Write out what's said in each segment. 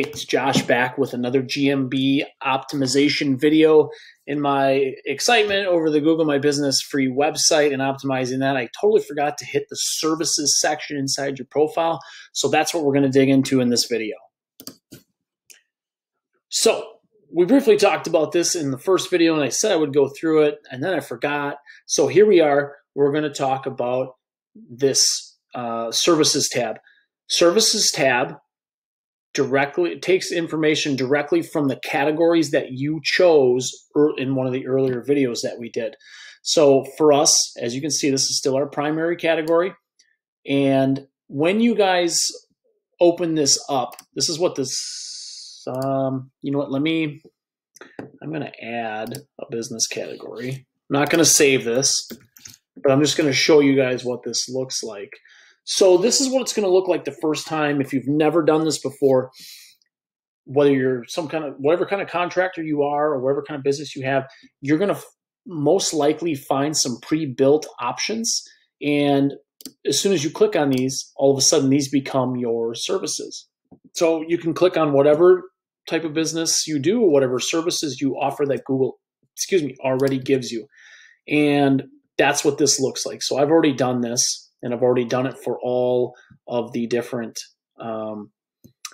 It's Josh back with another GMB optimization video. In my excitement over the Google My Business free website and optimizing that, I totally forgot to hit the services section inside your profile. So that's what we're going to dig into in this video. So we briefly talked about this in the first video, and I said I would go through it, and then I forgot. So here we are. We're going to talk about this uh, services tab. Services tab directly it takes information directly from the categories that you chose in one of the earlier videos that we did. So for us, as you can see, this is still our primary category. And when you guys open this up, this is what this, um, you know what, let me, I'm going to add a business category. I'm not going to save this, but I'm just going to show you guys what this looks like. So this is what it's going to look like the first time if you've never done this before. Whether you're some kind of whatever kind of contractor you are or whatever kind of business you have, you're going to most likely find some pre-built options and as soon as you click on these, all of a sudden these become your services. So you can click on whatever type of business you do, whatever services you offer that Google, excuse me, already gives you. And that's what this looks like. So I've already done this and I've already done it for all of the different um,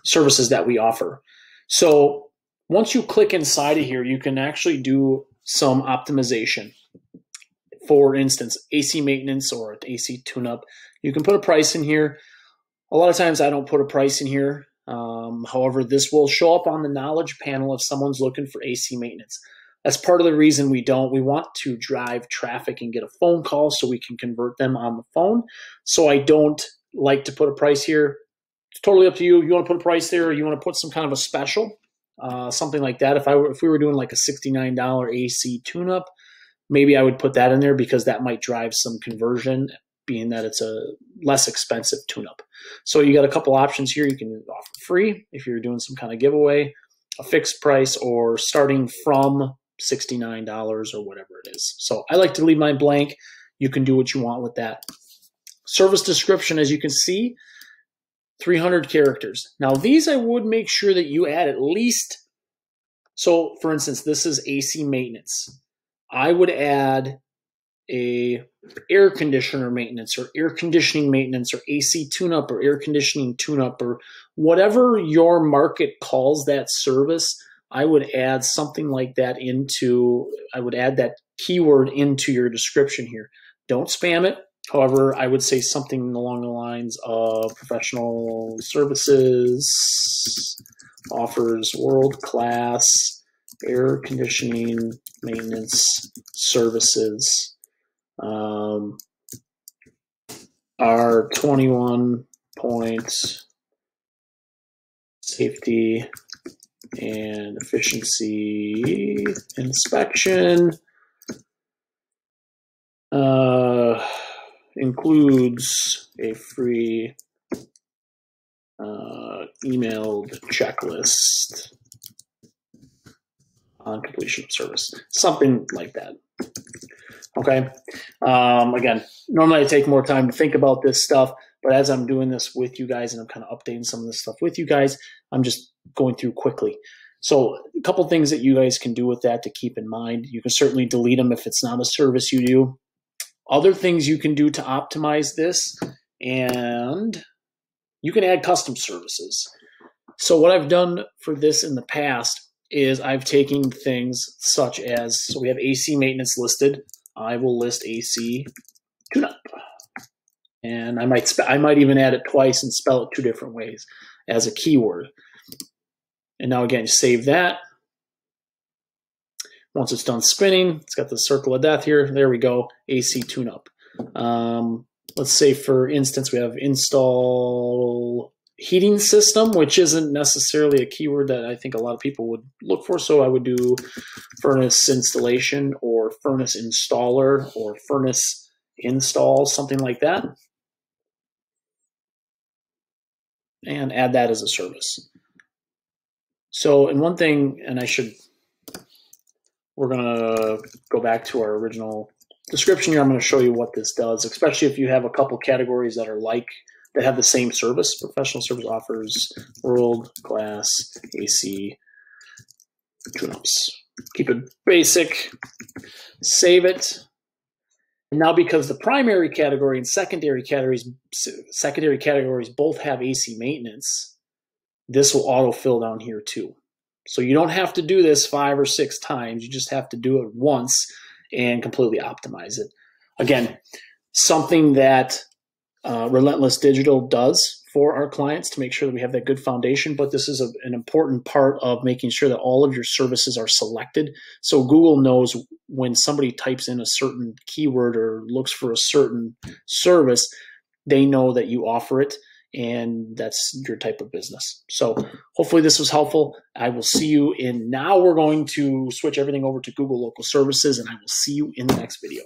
services that we offer. So once you click inside of here, you can actually do some optimization. For instance, AC maintenance or AC tune-up. You can put a price in here. A lot of times I don't put a price in here. Um, however, this will show up on the knowledge panel if someone's looking for AC maintenance. That's part of the reason we don't. We want to drive traffic and get a phone call so we can convert them on the phone. So I don't like to put a price here. It's totally up to you. You want to put a price there, or you want to put some kind of a special, uh, something like that. If I were, if we were doing like a sixty-nine dollar AC tune-up, maybe I would put that in there because that might drive some conversion, being that it's a less expensive tune-up. So you got a couple options here. You can offer free if you're doing some kind of giveaway, a fixed price, or starting from $69 or whatever it is. So I like to leave mine blank. You can do what you want with that. Service description, as you can see, 300 characters. Now these I would make sure that you add at least, so for instance, this is AC maintenance. I would add a air conditioner maintenance or air conditioning maintenance or AC tune-up or air conditioning tune-up or whatever your market calls that service I would add something like that into, I would add that keyword into your description here. Don't spam it. However, I would say something along the lines of professional services, offers world class air conditioning maintenance services. Um, our 21 points safety and efficiency inspection uh, includes a free uh, emailed checklist on completion of service, something like that. Okay. Um, again, normally I take more time to think about this stuff, but as I'm doing this with you guys and I'm kind of updating some of this stuff with you guys, I'm just going through quickly. So a couple things that you guys can do with that to keep in mind. You can certainly delete them if it's not a service you do. Other things you can do to optimize this, and you can add custom services. So what I've done for this in the past is I've taken things such as, so we have AC maintenance listed. I will list AC. And I might, I might even add it twice and spell it two different ways as a keyword. And now again, save that. Once it's done spinning, it's got the circle of death here. There we go, AC tune-up. Um, let's say, for instance, we have install heating system, which isn't necessarily a keyword that I think a lot of people would look for. So I would do furnace installation or furnace installer or furnace install, something like that. And add that as a service. So, and one thing, and I should, we're going to go back to our original description here. I'm going to show you what this does, especially if you have a couple categories that are like that have the same service. Professional service offers world class AC tune-ups. Keep it basic, save it. And now because the primary category and secondary categories secondary categories both have AC maintenance, this will autofill down here too. So you don't have to do this five or six times. You just have to do it once and completely optimize it. Again, something that uh, Relentless Digital does for our clients to make sure that we have that good foundation. But this is a, an important part of making sure that all of your services are selected. So Google knows when somebody types in a certain keyword or looks for a certain service, they know that you offer it and that's your type of business. So hopefully this was helpful. I will see you in now we're going to switch everything over to Google local services and I will see you in the next video.